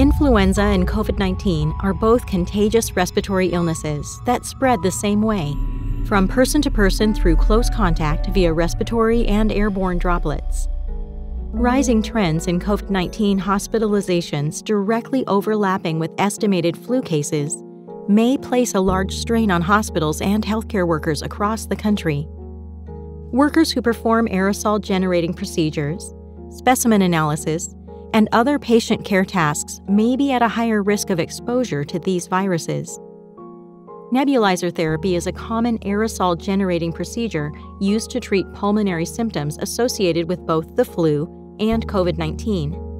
Influenza and COVID 19 are both contagious respiratory illnesses that spread the same way, from person to person through close contact via respiratory and airborne droplets. Rising trends in COVID 19 hospitalizations directly overlapping with estimated flu cases may place a large strain on hospitals and healthcare workers across the country. Workers who perform aerosol generating procedures, specimen analysis, and other patient care tasks may be at a higher risk of exposure to these viruses. Nebulizer therapy is a common aerosol generating procedure used to treat pulmonary symptoms associated with both the flu and COVID 19.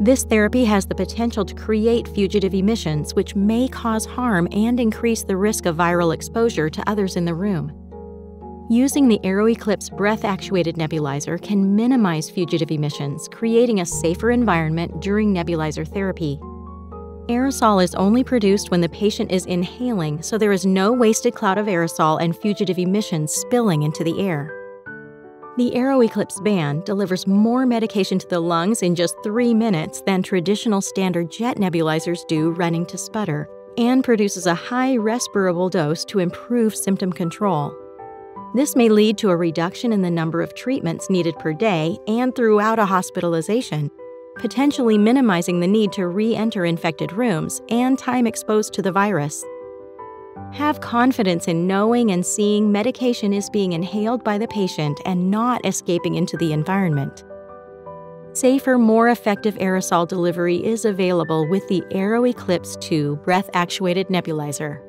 This therapy has the potential to create fugitive emissions, which may cause harm and increase the risk of viral exposure to others in the room. Using the AeroEclipse breath actuated nebulizer can minimize fugitive emissions, creating a safer environment during nebulizer therapy. Aerosol is only produced when the patient is inhaling, so there is no wasted cloud of aerosol and fugitive emissions spilling into the air. The AeroEclipse BAN delivers more medication to the lungs in just three minutes than traditional standard jet nebulizers do running to sputter, and produces a high respirable dose to improve symptom control. This may lead to a reduction in the number of treatments needed per day and throughout a hospitalization, potentially minimizing the need to re enter infected rooms and time exposed to the virus. Have confidence in knowing and seeing medication is being inhaled by the patient and not escaping into the environment. Safer, more effective aerosol delivery is available with the AeroEclipse 2 breath actuated nebulizer.